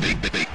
Big, big, big.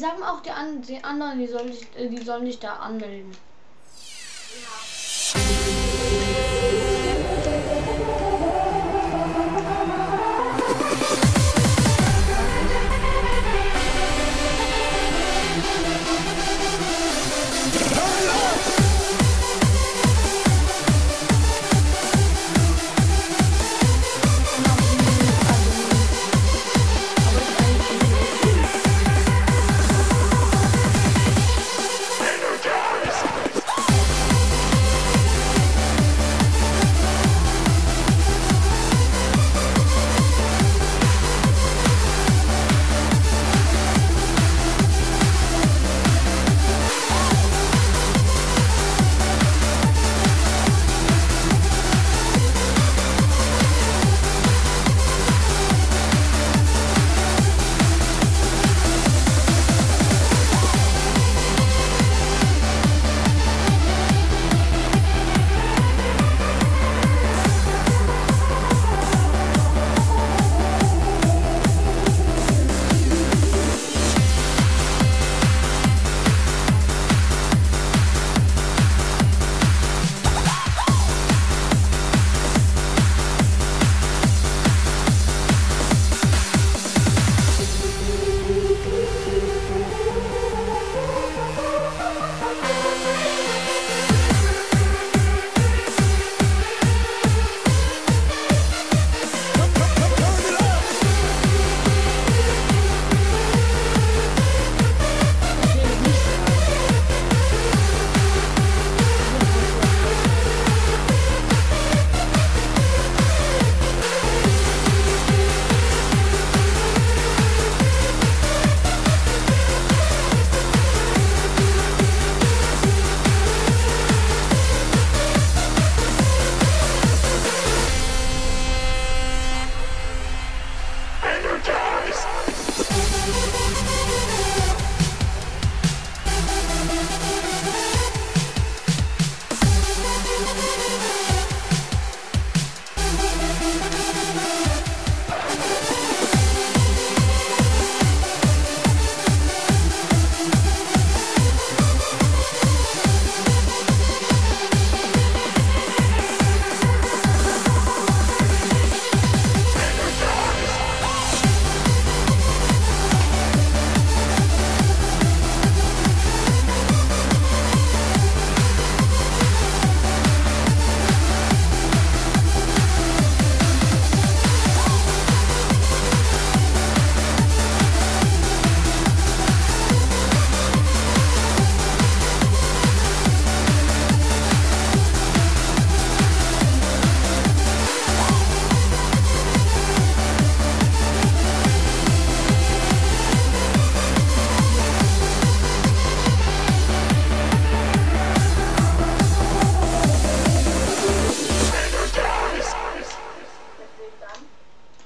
Ey, sag mal auch die, an, die anderen, die sollen, sich, äh, die sollen sich da anmelden.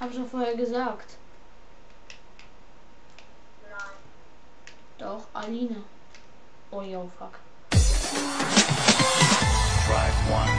Hab ich schon vorher gesagt. Nein. Doch, Aline. Oh yo, fuck. Drive one.